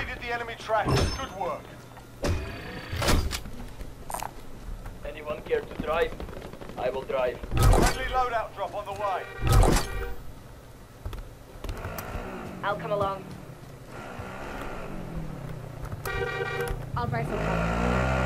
evaded the enemy track. Good work. Anyone care to drive? I will drive. Friendly loadout drop on the way. I'll come along. I'll rifle cover.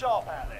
Sharp out there.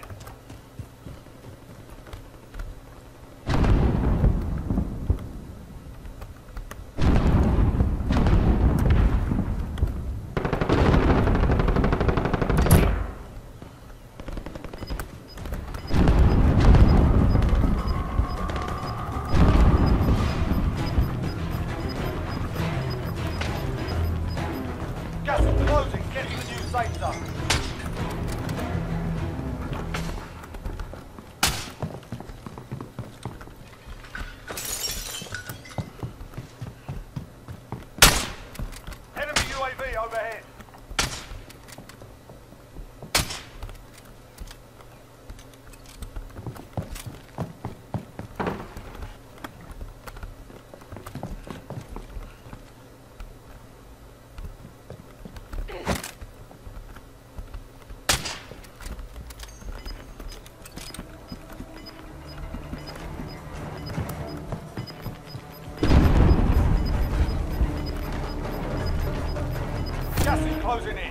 Closing in.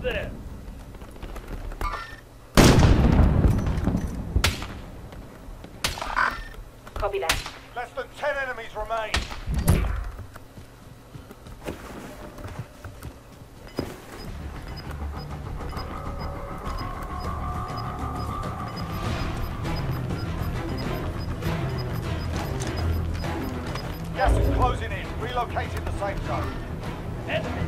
There! Less than ten enemies remain. Gas is closing in. Relocating the safe zone.